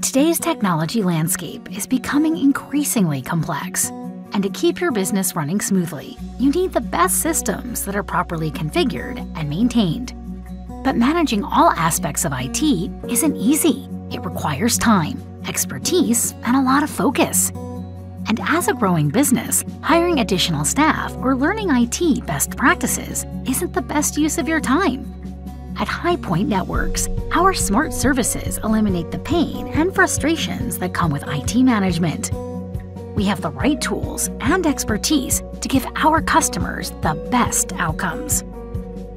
Today's technology landscape is becoming increasingly complex. And to keep your business running smoothly, you need the best systems that are properly configured and maintained. But managing all aspects of IT isn't easy. It requires time, expertise, and a lot of focus. And as a growing business, hiring additional staff or learning IT best practices isn't the best use of your time. At High Point Networks, our smart services eliminate the pain and frustrations that come with IT management. We have the right tools and expertise to give our customers the best outcomes.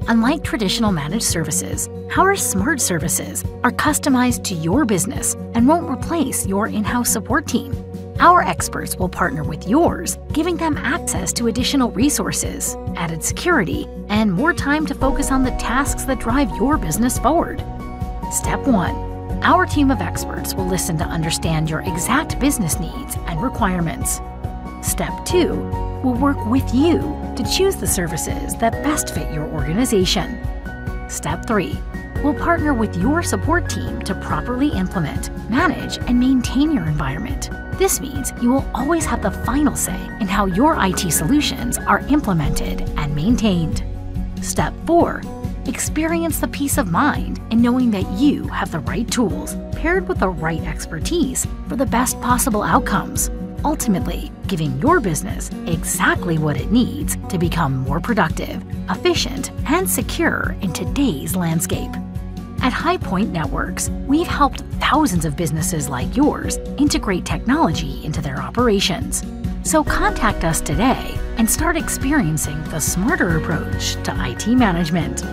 Unlike traditional managed services, our smart services are customized to your business and won't replace your in-house support team. Our experts will partner with yours, giving them access to additional resources, added security, and more time to focus on the tasks that drive your business forward. Step 1. Our team of experts will listen to understand your exact business needs and requirements. Step 2. We'll work with you to choose the services that best fit your organization. Step 3. We'll partner with your support team to properly implement, manage, and maintain your environment. This means you will always have the final say in how your IT solutions are implemented and maintained. Step 4. Experience the peace of mind in knowing that you have the right tools paired with the right expertise for the best possible outcomes, ultimately giving your business exactly what it needs to become more productive, efficient, and secure in today's landscape. At High Point Networks, we've helped thousands of businesses like yours integrate technology into their operations. So contact us today and start experiencing the smarter approach to IT management.